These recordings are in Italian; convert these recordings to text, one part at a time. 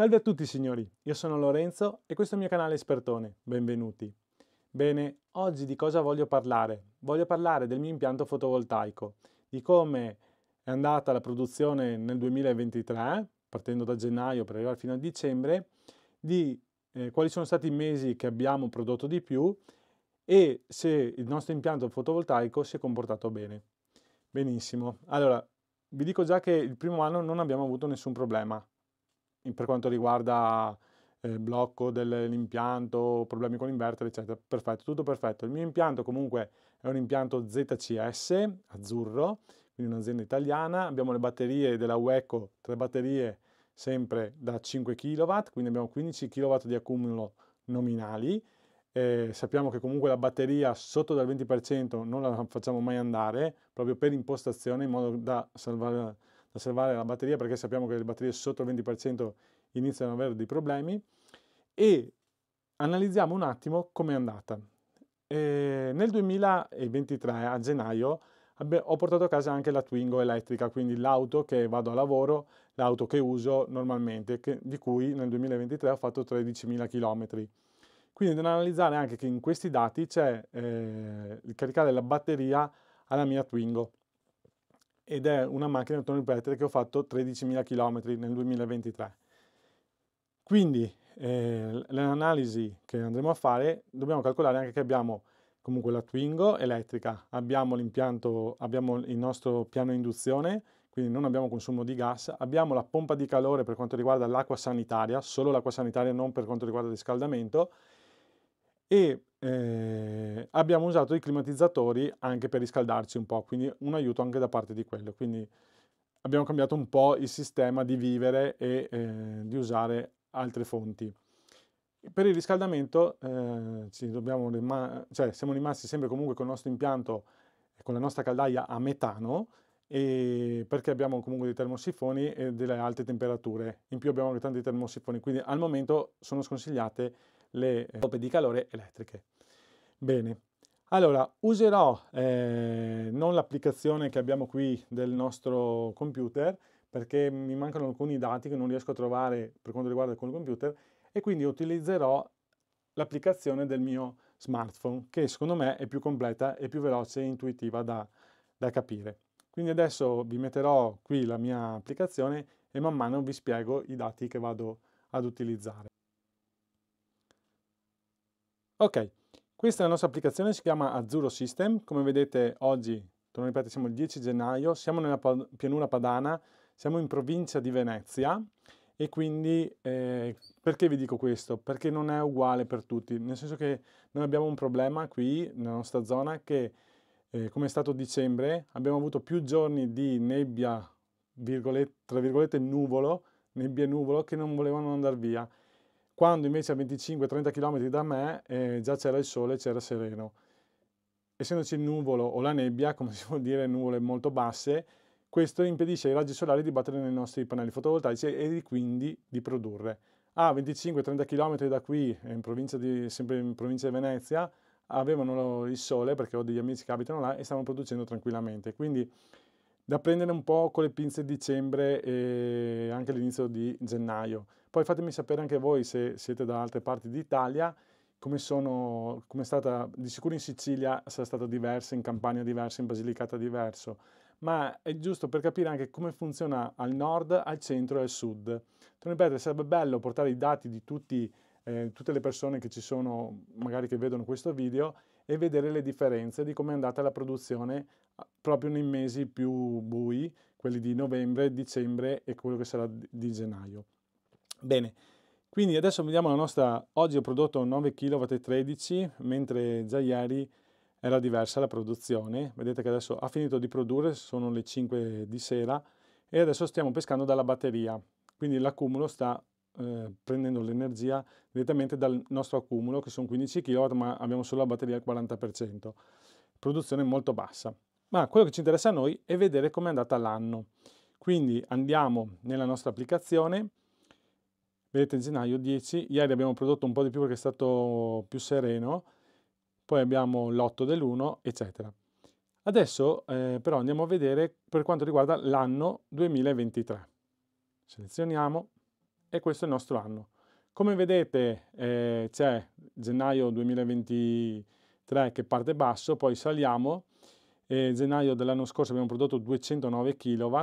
Salve a tutti signori, io sono Lorenzo e questo è il mio canale Espertone, benvenuti. Bene, oggi di cosa voglio parlare? Voglio parlare del mio impianto fotovoltaico, di come è andata la produzione nel 2023, partendo da gennaio per arrivare fino a dicembre, di eh, quali sono stati i mesi che abbiamo prodotto di più e se il nostro impianto fotovoltaico si è comportato bene. Benissimo, allora vi dico già che il primo anno non abbiamo avuto nessun problema per quanto riguarda eh, blocco dell'impianto, problemi con l'inverter, eccetera. Perfetto, tutto perfetto. Il mio impianto comunque è un impianto ZCS azzurro, quindi un'azienda italiana. Abbiamo le batterie della UECO, tre batterie sempre da 5 kW, quindi abbiamo 15 kW di accumulo nominali. Eh, sappiamo che comunque la batteria sotto del 20% non la facciamo mai andare, proprio per impostazione, in modo da salvare, da salvare la batteria, perché sappiamo che le batterie sotto il 20% iniziano ad avere dei problemi. E analizziamo un attimo come è andata. Eh, nel 2023, a gennaio, ho portato a casa anche la Twingo elettrica, quindi l'auto che vado a lavoro, l'auto che uso normalmente, che, di cui nel 2023 ho fatto 13.000 km. Quindi devo analizzare anche che in questi dati c'è eh, il caricare la batteria alla mia Twingo ed è una macchina autoripetere che ho fatto 13.000 km nel 2023. Quindi eh, l'analisi che andremo a fare dobbiamo calcolare anche che abbiamo comunque la Twingo elettrica, abbiamo l'impianto, abbiamo il nostro piano induzione, quindi non abbiamo consumo di gas, abbiamo la pompa di calore per quanto riguarda l'acqua sanitaria, solo l'acqua sanitaria, non per quanto riguarda il riscaldamento, e eh, abbiamo usato i climatizzatori anche per riscaldarci un po', quindi un aiuto anche da parte di quello. Quindi abbiamo cambiato un po' il sistema di vivere e eh, di usare altre fonti. Per il riscaldamento eh, rima- cioè, siamo rimasti sempre comunque con il nostro impianto, con la nostra caldaia a metano, perché abbiamo comunque dei termosifoni e delle alte temperature. In più abbiamo anche tanti termosifoni, quindi al momento sono sconsigliate le pompe di calore elettriche. Bene, allora userò eh, non l'applicazione che abbiamo qui del nostro computer, perché mi mancano alcuni dati che non riesco a trovare per quanto riguarda il computer e quindi utilizzerò l'applicazione del mio smartphone che secondo me è più completa e più veloce e intuitiva da, da capire. Quindi adesso vi metterò qui la mia applicazione e man mano vi spiego i dati che vado ad utilizzare. Ok, questa è la nostra applicazione, si chiama Azzurro System. Come vedete oggi, torno a ripetere, siamo il 10 gennaio, siamo nella pianura padana, siamo in provincia di Venezia e quindi eh, perché vi dico questo? Perché non è uguale per tutti, nel senso che noi abbiamo un problema qui nella nostra zona che eh, come è stato dicembre abbiamo avuto più giorni di nebbia, virgolette, tra virgolette nuvolo, nebbia e nuvolo che non volevano andare via, quando invece a 25-30 km da me eh, già c'era il sole, c'era sereno. Essendoci il nuvolo o la nebbia, come si vuol dire, nuvole molto basse, questo impedisce ai raggi solari di battere nei nostri pannelli fotovoltaici e quindi di produrre. A 25-30 km da qui, in di, sempre in provincia di Venezia, avevano il sole perché ho degli amici che abitano là e stavano producendo tranquillamente. Quindi da prendere un po' con le pinze di dicembre e anche l'inizio di gennaio. Poi fatemi sapere anche voi se siete da altre parti d'Italia come sono, come è stata, di sicuro in Sicilia sarà stata diversa, in Campania diversa, in Basilicata diverso ma è giusto per capire anche come funziona al nord, al centro e al sud. Torno ripetere, sarebbe bello portare i dati di tutti, eh, tutte le persone che ci sono, magari che vedono questo video, e vedere le differenze di come è andata la produzione ah, proprio nei mesi più bui, quelli di novembre, dicembre e quello che sarà di gennaio. Bene, quindi adesso vediamo la nostra, oggi ho prodotto 9 kW e 13, mentre già ieri era diversa la produzione. Vedete che adesso ha finito di produrre, sono le 5 di sera e adesso stiamo pescando dalla batteria. Quindi l'accumulo sta eh, prendendo l'energia direttamente dal nostro accumulo che sono 15 kW ma abbiamo solo la batteria al 40%. Produzione molto bassa. Ma quello che ci interessa a noi è vedere come è andata l'anno. Quindi andiamo nella nostra applicazione, vedete gennaio 10, ieri abbiamo prodotto un po' di più perché è stato più sereno, poi abbiamo l'8 dell'1, eccetera. Adesso eh, però andiamo a vedere per quanto riguarda l'anno 2023. Selezioniamo e questo è il nostro anno. Come vedete eh, c'è gennaio 2023 che parte basso, poi saliamo. Eh, gennaio dell'anno scorso abbiamo prodotto 209 kW,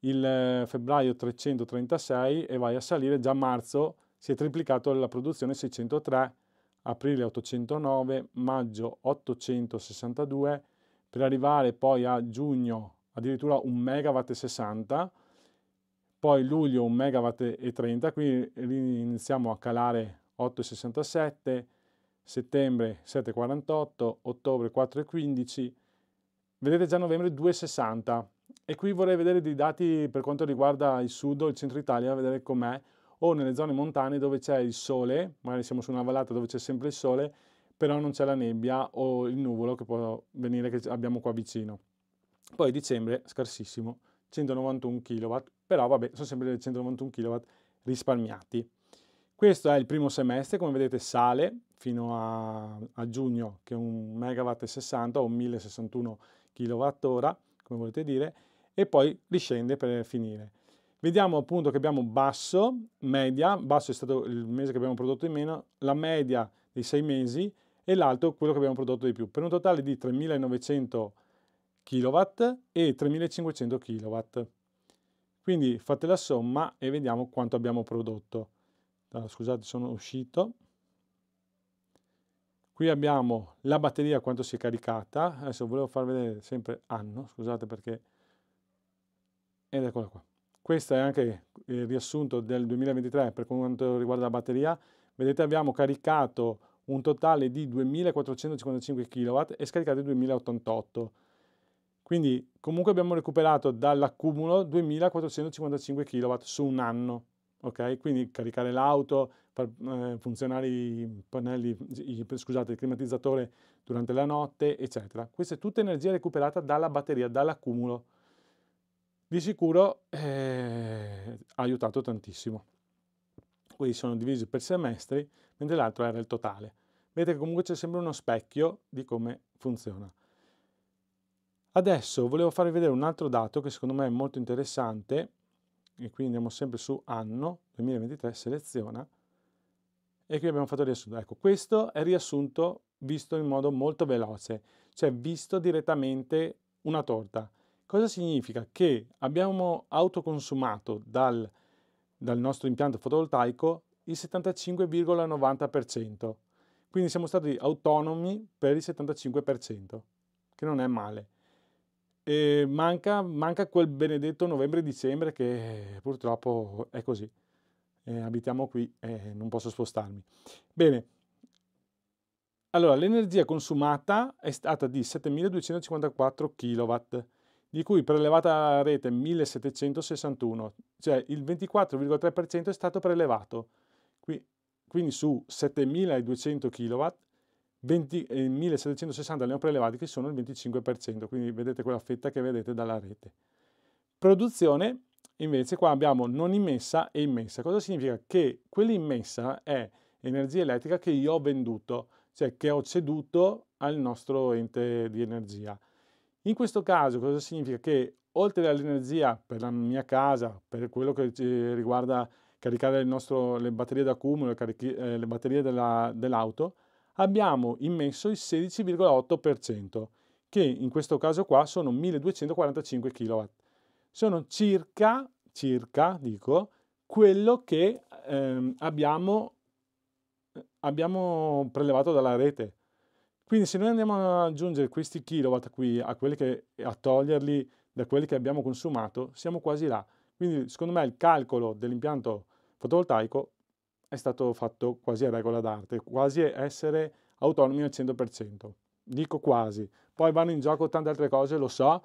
il febbraio 336 e vai a salire, già a marzo si è triplicato la produzione 603, aprile 809, maggio 862, per arrivare poi a giugno addirittura 1 megawatt e 60, poi luglio 1 megawatt e 30, qui iniziamo a calare 8,67, settembre 7,48, ottobre 4,15, vedete già novembre 2,60 e qui vorrei vedere dei dati per quanto riguarda il sud o il centro Italia, vedere com'è, o nelle zone montane dove c'è il sole, magari siamo su una vallata dove c'è sempre il sole, però non c'è la nebbia o il nuvolo che può venire che abbiamo qua vicino. Poi dicembre scarsissimo, 191 kW, però vabbè, sono sempre 191 kW risparmiati. Questo è il primo semestre, come vedete sale fino a, a giugno che è un megawatt e 60 o 1061 kWh, come volete dire, e poi riscende per finire. Vediamo appunto che abbiamo basso, media, basso è stato il mese che abbiamo prodotto in meno, la media dei sei mesi e l'alto quello che abbiamo prodotto di più, per un totale di 3900 kW e 3500 kW. Quindi fate la somma e vediamo quanto abbiamo prodotto. Allora, scusate, sono uscito. Qui abbiamo la batteria quanto si è caricata. Adesso volevo far vedere sempre anno, scusate perché... Ed eccola qua. Questo è anche il riassunto del 2023 per quanto riguarda la batteria. Vedete abbiamo caricato un totale di 2455 kW e scaricati 2088. Quindi comunque abbiamo recuperato dall'accumulo 2455 kW su un anno. Ok? Quindi caricare l'auto, far eh, funzionare i pannelli, i, scusate, il climatizzatore durante la notte, eccetera. Questa è tutta energia recuperata dalla batteria, dall'accumulo. Di sicuro eh, ha aiutato tantissimo quelli sono divisi per semestri, mentre l'altro era il totale. Vedete che comunque c'è sempre uno specchio di come funziona. Adesso volevo farvi vedere un altro dato che secondo me è molto interessante, e qui andiamo sempre su anno 2023, seleziona, e qui abbiamo fatto il riassunto. Ecco, questo è riassunto visto in modo molto veloce, cioè visto direttamente una torta. Cosa significa? Che abbiamo autoconsumato dal dal nostro impianto fotovoltaico il 75,90%. Quindi siamo stati autonomi per il 75%, che non è male. E manca, manca quel benedetto novembre-dicembre che purtroppo è così. Eh, abitiamo qui e non posso spostarmi. Bene, allora l'energia consumata è stata di 7254 kW di cui prelevata la rete 1761, cioè il 24,3% è stato prelevato. quindi su 7200 kW, 20, eh, 1760 li ho prelevati che sono il 25%, quindi vedete quella fetta che vedete dalla rete. Produzione, invece qua abbiamo non immessa e immessa. Cosa significa? Che quella immessa è energia elettrica che io ho venduto, cioè che ho ceduto al nostro ente di energia. In questo caso cosa significa? Che oltre all'energia per la mia casa, per quello che riguarda caricare nostro, le batterie d'accumulo, eh, le batterie della, dell'auto, abbiamo immesso il 16,8%, che in questo caso qua sono 1245 kW. Sono circa, circa, dico, quello che ehm, abbiamo, abbiamo prelevato dalla rete. Quindi se noi andiamo ad aggiungere questi kilowatt qui a, che, a toglierli da quelli che abbiamo consumato, siamo quasi là. Quindi secondo me il calcolo dell'impianto fotovoltaico è stato fatto quasi a regola d'arte, quasi essere autonomi al 100%. Dico quasi. Poi vanno in gioco tante altre cose, lo so,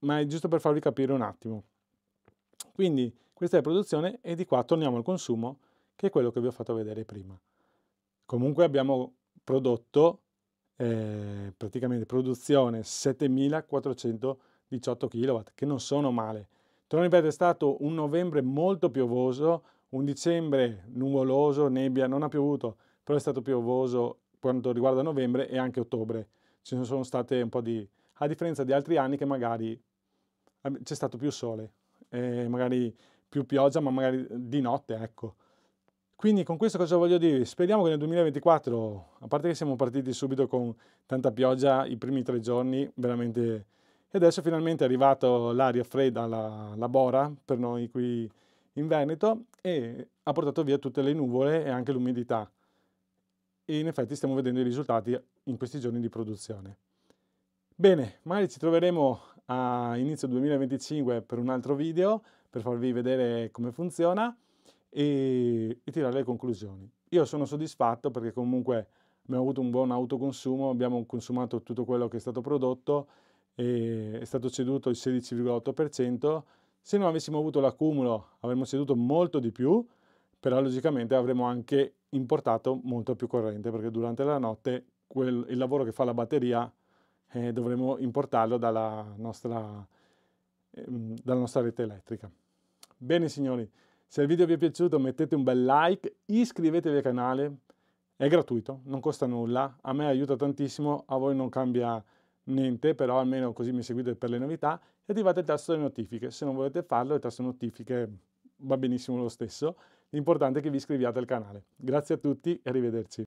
ma è giusto per farvi capire un attimo. Quindi questa è la produzione e di qua torniamo al consumo, che è quello che vi ho fatto vedere prima. Comunque abbiamo prodotto eh, praticamente produzione 7418 kW, che non sono male. Torno ripeto, è stato un novembre molto piovoso, un dicembre nuvoloso, nebbia, non ha piovuto, però è stato piovoso quanto riguarda novembre e anche ottobre. Ci sono state un po' di a differenza di altri anni che magari c'è stato più sole, eh, magari più pioggia, ma magari di notte, ecco. Quindi con questo cosa voglio dire? Speriamo che nel 2024, a parte che siamo partiti subito con tanta pioggia i primi tre giorni, veramente... E adesso finalmente è arrivato l'aria fredda, la, la bora, per noi qui in Veneto, e ha portato via tutte le nuvole e anche l'umidità. E in effetti stiamo vedendo i risultati in questi giorni di produzione. Bene, magari ci troveremo a inizio 2025 per un altro video, per farvi vedere come funziona e, e tirare le conclusioni. Io sono soddisfatto perché comunque abbiamo avuto un buon autoconsumo, abbiamo consumato tutto quello che è stato prodotto, è stato ceduto il 16,8%, se non avessimo avuto l'accumulo avremmo ceduto molto di più, però logicamente avremmo anche importato molto più corrente perché durante la notte quel, il lavoro che fa la batteria eh, dovremo importarlo dalla nostra, eh, dalla nostra rete elettrica. Bene signori, se il video vi è piaciuto mettete un bel like, iscrivetevi al canale, è gratuito, non costa nulla, a me aiuta tantissimo, a voi non cambia niente, però almeno così mi seguite per le novità e attivate il tasto delle notifiche. Se non volete farlo, il tasto notifiche va benissimo lo stesso. L'importante è che vi iscriviate al canale. Grazie a tutti e arrivederci.